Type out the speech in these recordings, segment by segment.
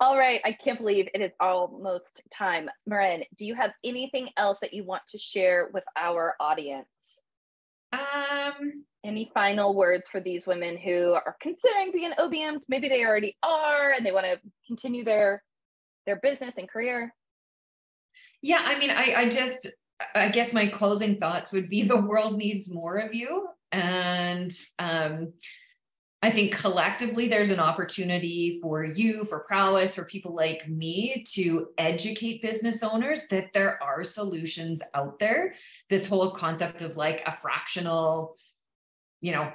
All right. I can't believe it is almost time. Merin, do you have anything else that you want to share with our audience? Um, any final words for these women who are considering being OBMs? Maybe they already are and they want to continue their their business and career. Yeah, I mean, I, I just I guess my closing thoughts would be the world needs more of you. And um, I think collectively there's an opportunity for you, for prowess, for people like me to educate business owners that there are solutions out there. This whole concept of like a fractional, you know,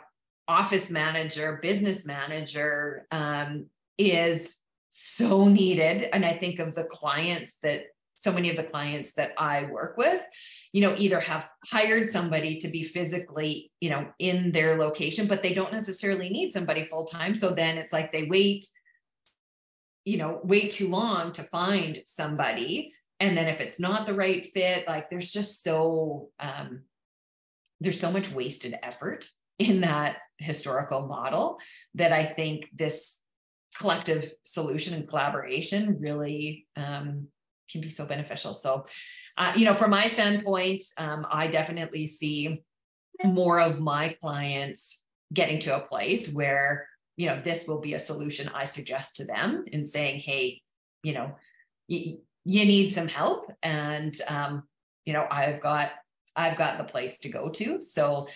office manager, business manager um, is so needed. And I think of the clients that so many of the clients that I work with, you know, either have hired somebody to be physically, you know, in their location, but they don't necessarily need somebody full time. So then it's like they wait, you know, wait too long to find somebody. And then if it's not the right fit, like there's just so, um, there's so much wasted effort in that historical model that I think this collective solution and collaboration really um, can be so beneficial. So, uh, you know, from my standpoint, um, I definitely see more of my clients getting to a place where, you know, this will be a solution I suggest to them in saying, hey, you know, y- you need some help. And, um, you know, I've got I've got the place to go to. So